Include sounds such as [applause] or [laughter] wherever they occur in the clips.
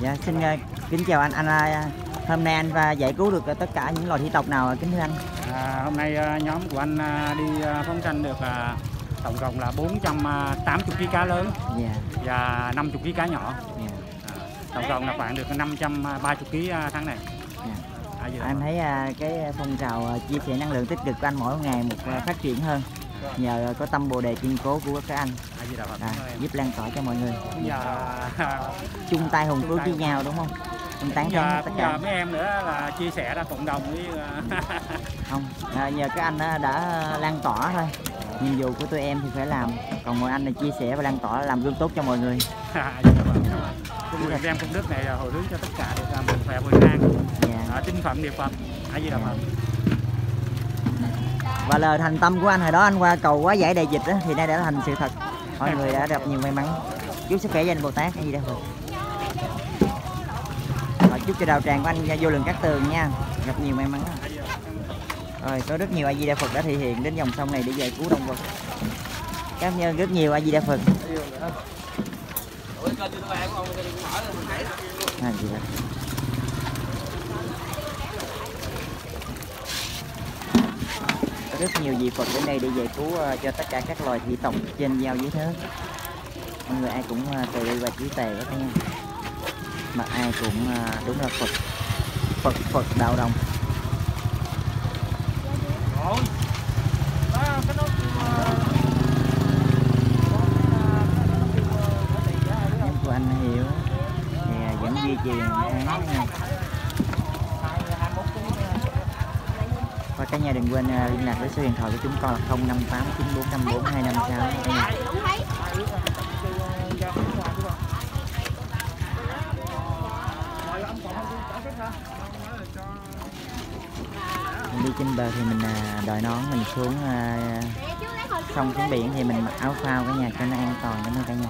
Dạ, xin ờ, kính chào anh. Anh ờ, hôm nay anh và giải cứu được ờ, tất cả những loài thủy tộc nào kính thưa anh? À, hôm nay à, nhóm của anh à, đi à, phóng sanh được à, tổng cộng là 480 kg cá lớn Dạ, và 50 kg cá nhỏ. dạ, À, tổng cộng là khoảng được 530 kg à, tháng này. dạ. À. Anh thấy ờ, cái phong trào ờ, chia sẻ năng lượng tích cực của anh mỗi ngày một ờ, phát triển hơn nhờ có tâm bồ đề kiên cố của các anh À, à, em. giúp lan tỏa cho mọi người nhờ chung tay hùng cứu với nhau đúng không? Anh tán thán nhờ, tất cả nhờ mấy em nữa là chia sẻ ra cộng đồng với à, [laughs] không à, nhờ các anh á, đã lan tỏa thôi nhiệm vụ của tụi em thì phải làm còn mọi anh là chia sẻ và lan tỏa làm gương tốt cho mọi người à, buổi đem công đức này hồi hướng cho tất cả được à, mạnh khỏe bình an. dạ. À, tinh phẩm niệm Phật. À, gì đó. Phật và lời thành tâm của anh hồi đó anh qua cầu quá giải đại dịch đó, thì nay đã thành sự thật. Mọi người đã gặp nhiều may mắn. Chúc sức khỏe cho anh bồ tát hay gì đây Phật. và chúc cho đào tràng của anh vô lượng các tường nha. Gặp nhiều may mắn. Rồi có rất nhiều a di đà phật đã thể hiện đến dòng sông này để giải cứu động vật cảm ơn rất nhiều a di đà phật. À, gì đó. Có rất nhiều vị Phật đến đây để giải cứu ờ, cho tất cả các loài thủy tộc trên giao dưới thế. Mọi người ai cũng ờ, từ đây và trí tề hết nha. Mà ai cũng ờ, đúng là Phật. Phật Phật đạo đồng. Em của anh hiểu. Thì vẫn duy trì hàng tháng nha và cả nhà đừng quên ờ, liên lạc với số điện thoại của chúng con là 0589454256 đây nha. mình đi trên bờ thì mình à, đội nón mình xuống à, sông xuống biển thì mình mặc áo phao cả nhà cho nó an toàn đó nha cả nhà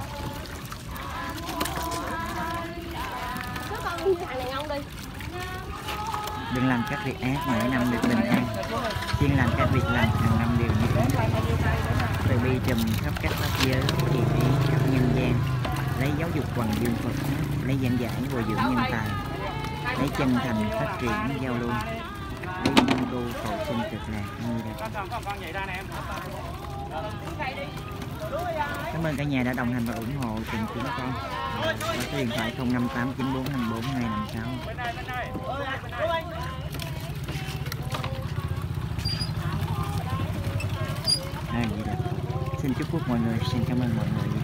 đừng làm các việc ác mỗi năm được bình an. Chuyên làm các việc lành hàng năm đều như ý từ bi trùm khắp các pháp giới thì ý, khắp nhân gian. Lấy giáo dục quần dương phật, lấy giảng giải bồi dưỡng nhân tài. Lấy chân thành phát triển giao lưu. Lấy nhân tu cầu sinh cực lạc như đây Cảm ơn cả nhà đã đồng hành và ủng hộ. Cùng chúng con. Và số điện thoại 05894242. Bên này, bên này. À, vậy đó. Xin chúc phúc mọi người, xin cảm ơn mọi người.